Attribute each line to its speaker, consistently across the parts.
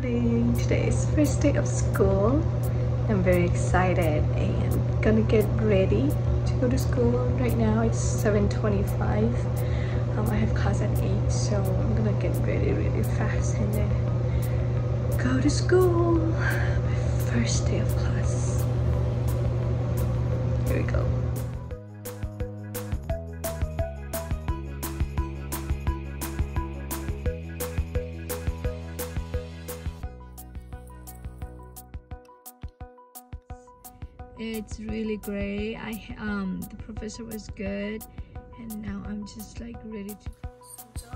Speaker 1: morning. Today is first day of school. I'm very excited and gonna get ready to go to school. Right now it's 7.25. Um, I have class at 8 so I'm gonna get ready really fast and then go to school. My first day of class. Here we go. It's really great. I um the professor was good and now i'm just like ready to So,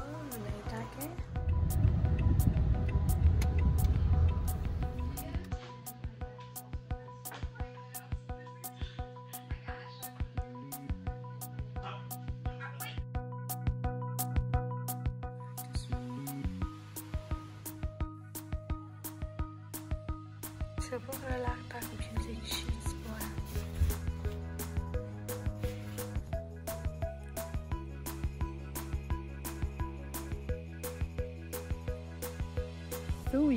Speaker 1: Oh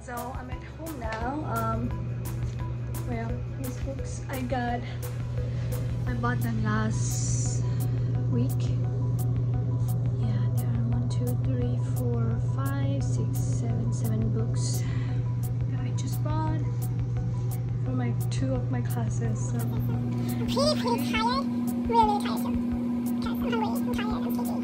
Speaker 1: so I'm at home now. Um, well, these books I got, I bought them last week. Yeah, there are one, two, three, four, five, six, seven, seven books that I just bought for my two of my classes. So.
Speaker 2: Pretty, pretty tired, really tired. Because I'm hungry, I'm tired, I'm sleepy,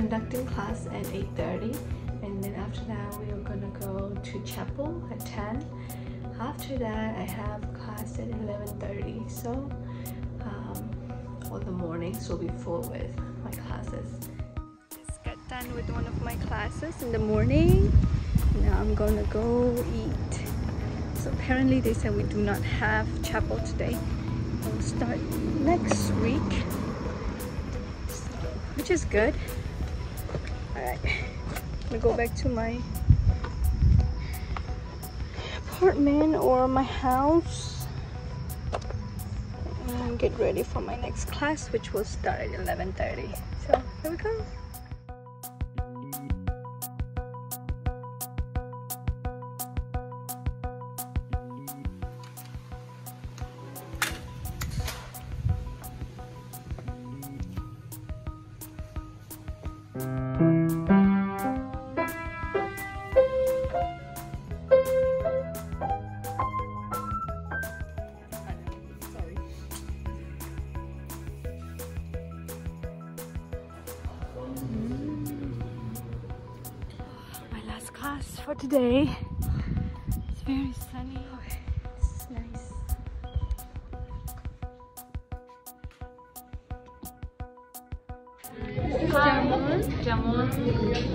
Speaker 1: conducting class at 8.30 and then after that we are gonna go to chapel at 10. After that I have class at 11.30 so um, all the mornings will be full with my classes. Just got done with one of my classes in the morning. Now i'm gonna go eat. So apparently they said we do not have chapel today. We'll start next week which is good all right i'm gonna go back to my apartment or my house. And get ready for my next class which will start at 11:30 so here we go today. It's very sunny. It's nice.
Speaker 3: Jamon. Jamon.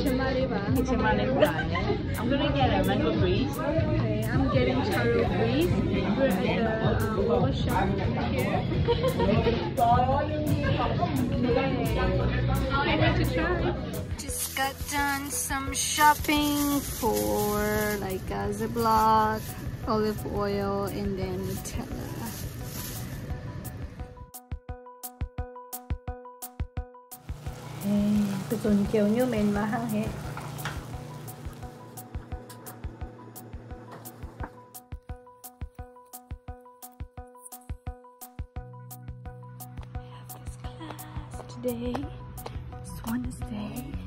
Speaker 1: Chamaliba.
Speaker 3: Chamale I'm gonna get a mango breeze.
Speaker 1: Okay, I'm getting taro breeze. We're at the um, boba shop here. Can't wait to try. Got done some shopping for like uh, Ziploc, olive oil, and then Nutella. Tôi tuần kiểu như mình mà hăng hết. I have this class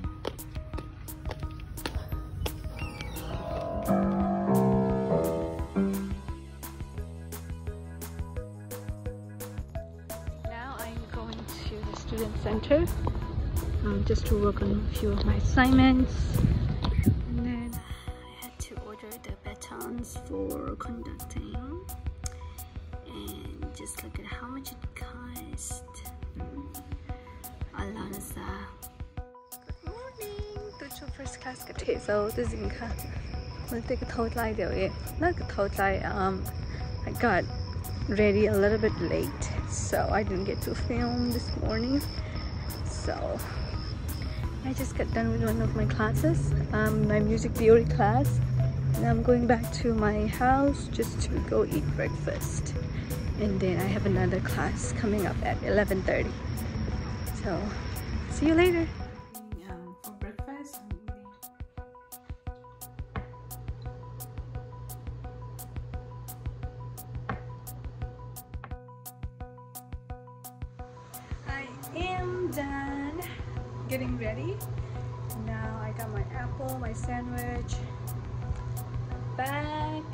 Speaker 1: Student Center um, just to work on a few of my assignments. And then I had to order the batons for conducting and just look at how much it cost. Mm. Alanza. Good morning. तुझे first class का ठेसा तो जिनका मतलब एक थोड़ा लाइ दे हुए ना एक थोड़ा um I got ready a little bit late so I didn't get to film this morning. So I just got done with one of my classes um, my music theory class. And I'm going back to my house just to go eat breakfast. And then I have another class coming up at 11:30 so see you later I am done getting ready. Now I got my apple, my sandwich, bag.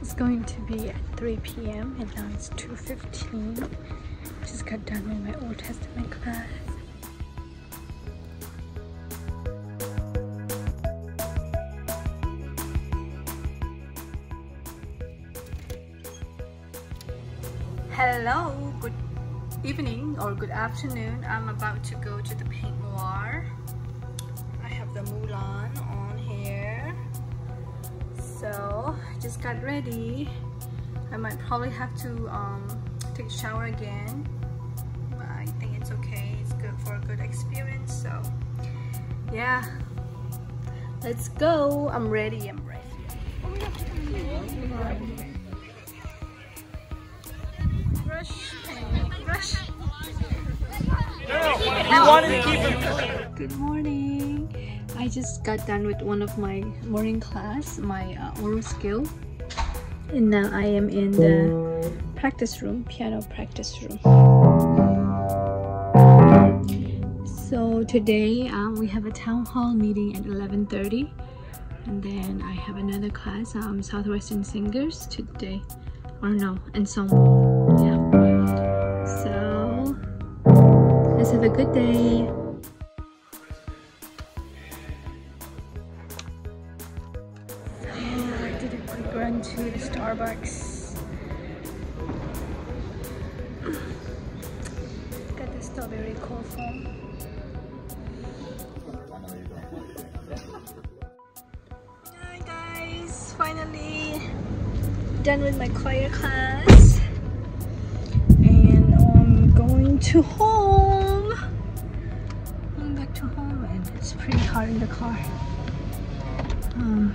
Speaker 1: It's going to be at 3 p.m. and now it's 2.15. Just got done with my Old Testament class. Hello, good evening or good afternoon. I'm about to go to the Paint Noir. So just got ready. I might probably have to um, take a shower again. But I think it's okay. It's good for a good experience. So yeah. Let's go. I'm ready. I'm ready. Rush. Rush.
Speaker 4: You wanted to keep him.
Speaker 1: Good morning. I just got done with one of my morning class, my uh, aural skill. And now I am in the practice room, piano practice room. So today um, we have a town hall meeting at 11.30 and then I have another class, um, Southwestern Singers today. Or no, ensemble. Yeah. So let's have a good day. Run to the Starbucks. Got the strawberry cold foam. Hi guys, finally done with my choir class. And I'm going to home. Going back to home and it's pretty hot in the car. Um,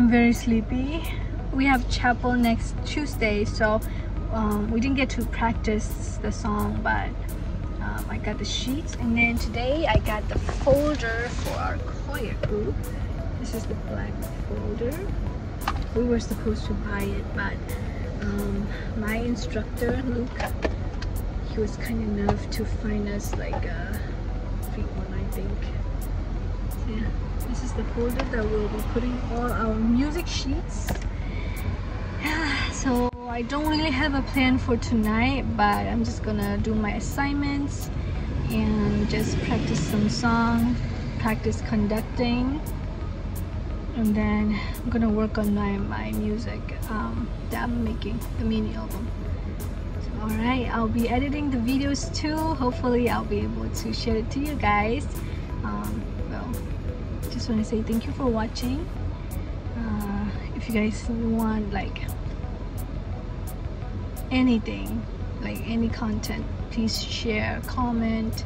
Speaker 1: I'm very sleepy. We have chapel next Tuesday, so um, we didn't get to practice the song, but um, I got the sheets, and then today I got the folder for our choir group. This is the black folder. We were supposed to buy it, but um, my instructor Luke, he was kind enough to find us like a free one, I think. Yeah, this is the folder that we'll be putting all our music sheets. So I don't really have a plan for tonight, but I'm just gonna do my assignments and just practice some song, practice conducting, and then I'm gonna work on my, my music um, that I'm making, the mini album. So, Alright, I'll be editing the videos too. Hopefully I'll be able to share it to you guys. Um, just want to say thank you for watching. Uh, if you guys want like anything like any content please share comment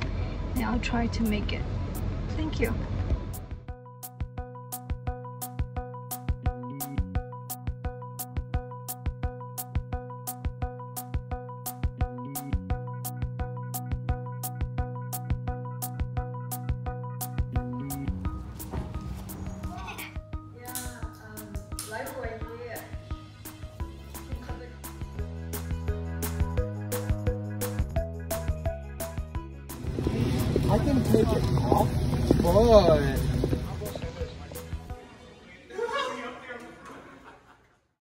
Speaker 1: and I'll try to make it thank you
Speaker 5: I can take it off, but